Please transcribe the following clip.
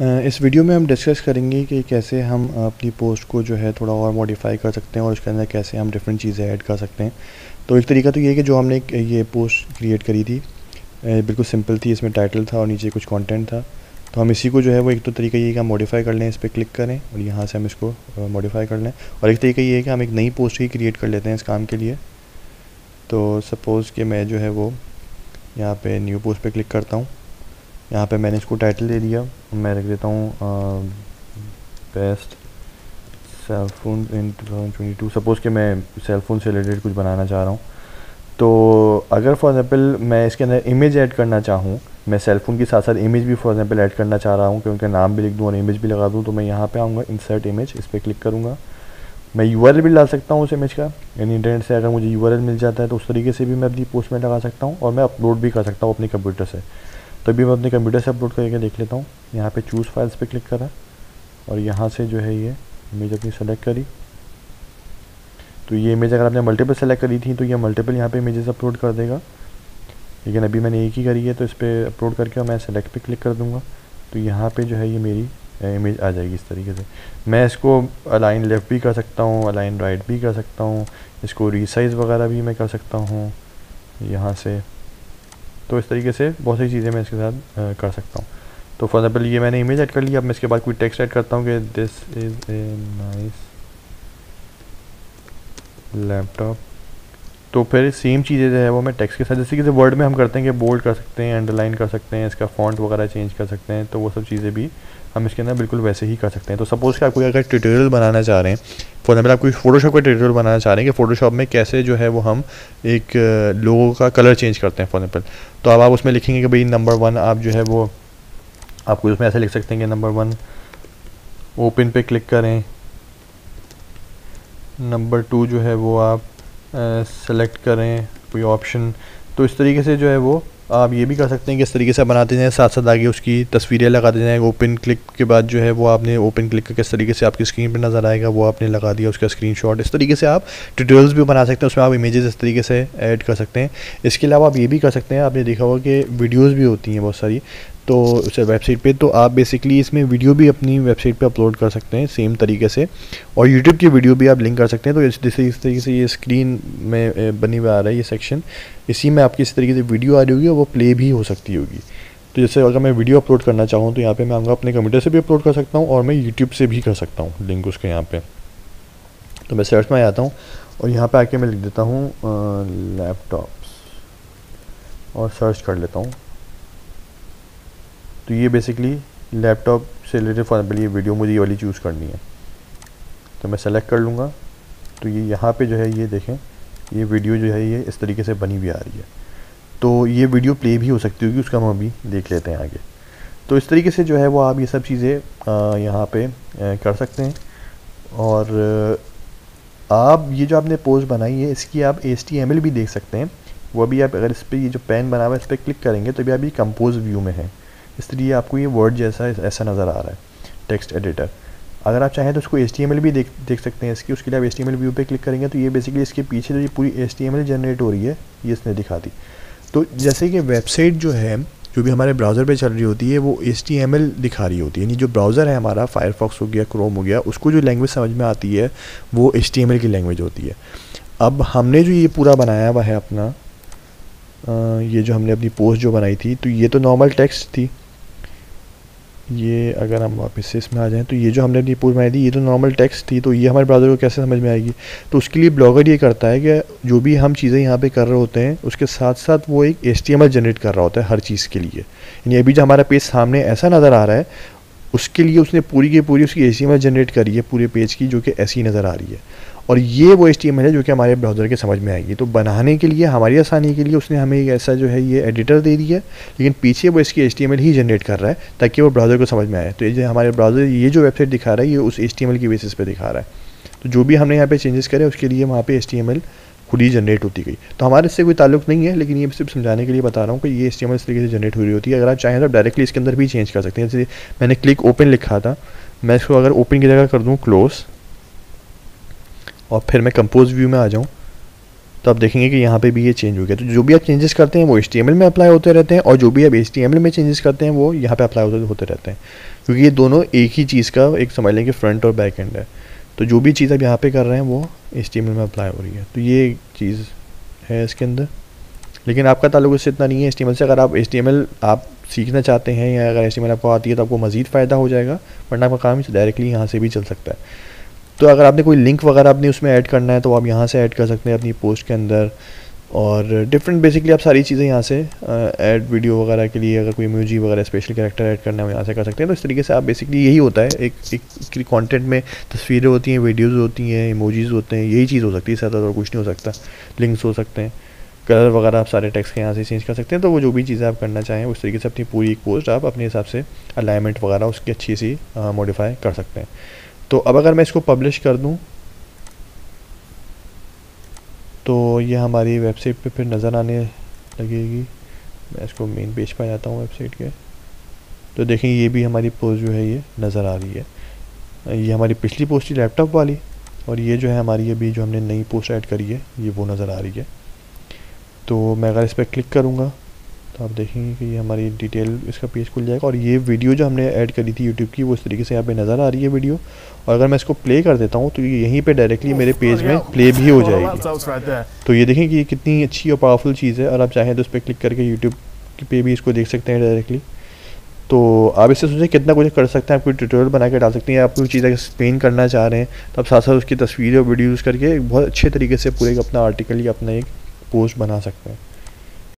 इस वीडियो में हम डिस्कस करेंगे कि कैसे हम अपनी पोस्ट को जो है थोड़ा और मॉडिफाई कर सकते हैं और उसके अंदर कैसे हम डिफरेंट चीज़ें ऐड कर सकते हैं। तो एक तरीका तो ये है कि जो हमने ये पोस्ट क्रिएट करी थी बिल्कुल सिंपल थी, इसमें टाइटल था और नीचे कुछ कंटेंट था। तो हम इसी को जो है वो एक तो तरीका ये कि हम मॉडिफाई कर लें, इस पर क्लिक करें और यहाँ से हम इसको मॉडिफाई कर लें। और एक तरीका ये है कि हम एक नई पोस्ट ही क्रिएट कर लेते हैं इस काम के लिए। तो सपोज़ कि मैं जो है वो यहाँ पे न्यू पोस्ट पे क्लिक करता हूँ। यहाँ पे मैंने इसको टाइटल दे दिया। मैं रख देता हूँ best cell phone in two suppose कि मैं सेल फ़ोन से रिलेटेड कुछ बनाना चाह रहा हूँ। तो अगर फॉर एग्ज़ाम्पल मैं इसके अंदर इमेज ऐड करना चाहूँ, मैं सेल फ़ोन के साथ साथ इमेज भी फॉर एग्ज़ाम्पल ऐड करना चाह रहा हूँ कि उनका नाम भी लिख दूँ और इमेज भी लगा दूँ तो मैं यहाँ पे आऊँगा इंसर्ट इमेज इस पर क्लिक करूँगा। मैं यूआरएल भी डाल सकता हूँ उस इमेज का। यानी इंटरनेट से अगर मुझे यूआरएल मिल जाता है तो उस तरीके से भी मैं अपनी पोस्ट में लगा सकता हूँ और मैं अपलोड भी कर सकता हूँ अपने कंप्यूटर से। तभी मैं अपने कंप्यूटर से अपलोड करके देख लेता हूँ। यहाँ पे चूज़ फाइल्स पे क्लिक करा और यहाँ से जो है ये इमेज अपनी सेलेक्ट करी। तो ये इमेज अगर आपने मल्टीपल सेलेक्ट करी थी तो ये मल्टीपल यहाँ पे इमेजेस अपलोड कर देगा। लेकिन अभी मैंने एक ही करी है तो इस पर अपलोड करके मैं सेलेक्ट पे क्लिक कर दूँगा। तो यहाँ पे जो है ये मेरी इमेज आ जाएगी इस तरीके से। मैं इसको अलाइन लेफ़्ट भी कर सकता हूँ अलाइन राइट भी कर सकता हूँ। इसको रीसाइज़ वगैरह भी मैं कर सकता हूँ। यहाँ से तो इस तरीके से बहुत सारी चीज़ें मैं इसके साथ कर सकता हूँ। तो फॉर एग्ज़ाम्पल ये मैंने इमेज ऐड कर लिया। अब मैं इसके बाद कोई टेक्स्ट ऐड करता हूँ कि this is a nice laptop तो फिर सेम चीज़ें जो है वो मैं टेक्स्ट के साथ, जैसे कि वर्ड में हम करते हैं कि बोल्ड कर सकते हैं अंडरलाइन कर सकते हैं, इसका फॉन्ट वगैरह चेंज कर सकते हैं तो वो सब चीज़ें भी हम इसके अंदर बिल्कुल वैसे ही कर सकते हैं। तो सपोज़ कि आप कोई अगर ट्यूटोरियल बनाना चाह रहे हैं फॉर एग्ज़ाम्पल आप कोई फोटोशॉप का ट्यूटोरियल बनाना चाह रहे हैं कि फोटोशॉप में कैसे जो है वो हम एक लोगों का कलर चेंज करते हैं फॉर एग्ज़ाम्पल तो अब आप उसमें लिखेंगे कि भाई नंबर वन आप जो है वो आपको उसमें ऐसे लिख सकते हैं कि नंबर वन ओपन पे क्लिक करें। नंबर टू जो है वो आप सेलेक्ट करें कोई ऑप्शन तो इस तरीके से जो है वो आप ये भी कर सकते हैं कि इस तरीके से बनाते जाएँ साथ साथ आगे उसकी तस्वीरें लगाते जाएँ ओपन क्लिक के बाद जो है वो आपने ओपन क्लिक किस तरीके से आपकी स्क्रीन पर नज़र आएगा, वो आपने लगा दिया, उसका स्क्रीनशॉट इस तरीके से आप ट्यूटोरियल्स भी बना सकते हैं, उसमें आप इमेजेस इस तरीके से ऐड कर सकते हैं। इसके अलावा आप ये भी कर सकते हैं, आपने देखा होगा कि वीडियोज़ भी होती हैं बहुत सारी तो उसे वेबसाइट पे तो आप बेसिकली इसमें वीडियो भी अपनी वेबसाइट पे अपलोड कर सकते हैं सेम तरीके से। और यूट्यूब की वीडियो भी आप लिंक कर सकते हैं। तो जैसे इस तरीके से ये स्क्रीन में बनी हुआ आ रहा है ये सेक्शन इसी में आपकी इस तरीके से वीडियो आ रही होगी और वो प्ले भी हो सकती होगी। तो जैसे अगर मैं वीडियो अपलोड करना चाहूँ तो यहाँ पर मैं अपने कंप्यूटर से भी अपलोड कर सकता हूँ और मैं यूट्यूब से भी कर सकता हूँ लिंक उसके यहाँ पर तो मैं सर्च में आता हूँ और यहाँ पर आके मैं लिख देता हूँ लैपटॉप्स और सर्च कर लेता हूँ। तो ये बेसिकली लैपटॉप से रिलेटेड फॉर एग्ज़ाम्पल ये वीडियो मुझे ये वाली चूज़ करनी है। तो मैं सेलेक्ट कर लूँगा। तो ये यहाँ पे जो है ये देखें, ये वीडियो जो है ये इस तरीके से बनी हुई आ रही है। तो ये वीडियो प्ले भी हो सकती होगी, उसका हम अभी देख लेते हैं आगे। तो इस तरीके से जो है वो आप ये सब चीज़ें यहाँ पे कर सकते हैं। और आप ये जो आपने पोस्ट बनाई है, इसकी आप एच भी देख सकते हैं। वो अभी आप अगर इस पर ये जो पेन बना हुआ है, इस पर क्लिक करेंगे तो अभी अभी कंपोज व्यू में है। इसलिए आपको ये वर्ड जैसा ऐसा नज़र आ रहा है टेक्स्ट एडिटर अगर आप चाहें तो उसको एच भी देख देख सकते हैं इसकी उसके लिए आप एस एच व्यू पे क्लिक करेंगे तो ये बेसिकली इसके पीछे जो ये पूरी एच जनरेट हो रही है ये इसने दिखा दी। तो जैसे कि वेबसाइट जो है जो भी हमारे ब्राउज़र पे चल रही होती है वो एच दिखा रही होती है। यानी जो ब्राउज़र है हमारा फायरफॉक्स हो गया क्रोम हो गया उसको जो लैंग्वेज समझ में आती है वो एच की लैंग्वेज होती है। अब हमने जो ये पूरा बनाया हुआ है अपना आ, ये जो हमने अपनी पोस्ट जो बनाई थी तो ये तो नॉर्मल टेक्स्ट थी। ये अगर हम वापस से इसमें आ जाएँ तो ये जो हमने अपनी पूरी बनाई थी, ये तो नॉर्मल टेक्स्ट थी तो ये हमारे ब्राउज़र को कैसे समझ में आएगी? तो उसके लिए ब्लॉगर ये करता है कि जो भी हम चीज़ें यहाँ पे कर रहे होते हैं, उसके साथ साथ वो एक एच जनरेट कर रहा होता है हर चीज़ के लिए। यानी अभी जो हमारा पेज सामने ऐसा नज़र आ रहा है, उसके लिए उसने पूरी की पूरी उसकी एच जनरेट करी है, पूरे पेज की, जो कि ऐसी नज़र आ रही है। और ये वो एच है जो कि हमारे ब्राउज़र के समझ में आएगी। तो बनाने के लिए, हमारी आसानी के लिए उसने हमें एक ऐसा जो है ये एडिटर दे दिया लेकिन पीछे वो इसकी HTML ही जनरेट कर रहा है ताकि वो ब्राउज़र को समझ में आए। तो ये हमारे ब्राउज़र ये जो वेबसाइट दिखा रहा है, ये उस एच की बेसिस पर दिखा रहा है। तो जो भी हमने यहाँ पे चेंजेस करे, उसके लिए वहाँ पे एच खुद ही जनरेट होती गई। तो हमारे इससे कोई ताल्लुक नहीं है, लेकिन ये सिर्फ़ समझाने के लिए बता रहा हूँ कि ये एस इस तरीके से जनरेट हो रही होती है। अगर आप चाहें तो डायरेक्टली इसके अंदर भी चेंज कर सकते हैं। जैसे मैंने क्लिक ओपन लिखा था, मैं इसको अगर ओपन की जगह कर दूँ क्लोज़ और फिर मैं कंपोज व्यू में आ जाऊँ तो आप देखेंगे कि यहाँ पे भी ये चेंज हो गया। तो जो भी आप चेंजेस करते हैं, वो एच में अप्लाई होते रहते हैं और जो भी आप एच में चेंजेस करते हैं, वो यहाँ पे अप्लाई होते होते रहते हैं। क्योंकि ये दोनों एक ही चीज़ का एक समझ लें कि फ्रंट और बैक एंड है। तो जो भी चीज़ आप यहाँ पे कर रहे हैं, वो एच में अप्लाई हो रही है। तो ये चीज़ है इसके अंदर। लेकिन आपका ताल्लुक इससे इतना नहीं है। एच से अगर आप एच आप सीखना चाहते हैं या अगर एच आपको आती है तो आपको मज़ीद फ़ायदा हो जाएगा, वरना आपका काम डायरेक्टली यहाँ से भी चल सकता है। तो अगर आपने कोई लिंक वगैरह अपनी उसमें ऐड करना है तो आप यहाँ से ऐड कर सकते हैं अपनी पोस्ट के अंदर। और डिफरेंट बेसिकली आप सारी चीज़ें यहाँ से ऐड वीडियो वगैरह के लिए अगर कोई म्यूज़िक वगैरह स्पेशल कैरेक्टर ऐड करना है यहाँ से कर सकते हैं। तो इस तरीके से आप बेसिकली यही होता है। एक एक कंटेंट में तस्वीरें होती हैं वीडियोज़ होती हैं इमोजीज़ होते हैं, यही चीज़ हो सकती है। ज़्यादा और कुछ नहीं हो सकता। लिंक्स हो सकते हैं। कलर वगैरह आप सारे टेक्स्ट के यहाँ से चेंज कर सकते हैं। तो वो जो भी चीज़ें आप करना चाहें, उस तरीके से अपनी पूरी एक पोस्ट आप अपने हिसाब से अलाइनमेंट वगैरह उसकी अच्छी सी मॉडिफाई कर सकते हैं। तो अब अगर मैं इसको पब्लिश कर दूँ तो ये हमारी वेबसाइट पे फिर नज़र आने लगेगी। मैं इसको मेन पेज पर जाता हूँ वेबसाइट के। तो देखें, ये भी हमारी पोस्ट जो है, ये नज़र आ रही है। ये हमारी पिछली पोस्ट थी लैपटॉप वाली, और ये जो है हमारी अभी जो हमने नई पोस्ट ऐड करी है, ये वो नज़र आ रही है। तो मैं अगर इस पर क्लिक करूँगा तो आप देखेंगे कि ये हमारी डिटेल इसका पेज खुल जाएगा। और ये वीडियो जो हमने ऐड करी थी यूट्यूब की, वो इस तरीके से यहाँ पे नज़र आ रही है वीडियो और अगर मैं इसको प्ले कर देता हूँ तो ये यहीं पे डायरेक्टली मेरे पेज में प्ले भी हो जाएगी। तो ये देखें कि ये कितनी अच्छी और पावरफुल चीज़ है। और आप चाहें तो उस पर क्लिक करके यूट्यूब पे भी इसको देख सकते हैं डायरेक्टली तो आप इससे सोचें कितना कुछ कर सकते हैं। आप कोई ट्यूटोरियल बना के डाल सकते हैं। आप कोई चीज़ एक्सप्लेन करना चाह रहे हैं तो आप साथ साथ उसकी तस्वीरें और वीडियोज़ करके बहुत अच्छे तरीके से पूरे अपना आर्टिकल या अपना एक पोस्ट बना सकते हैं।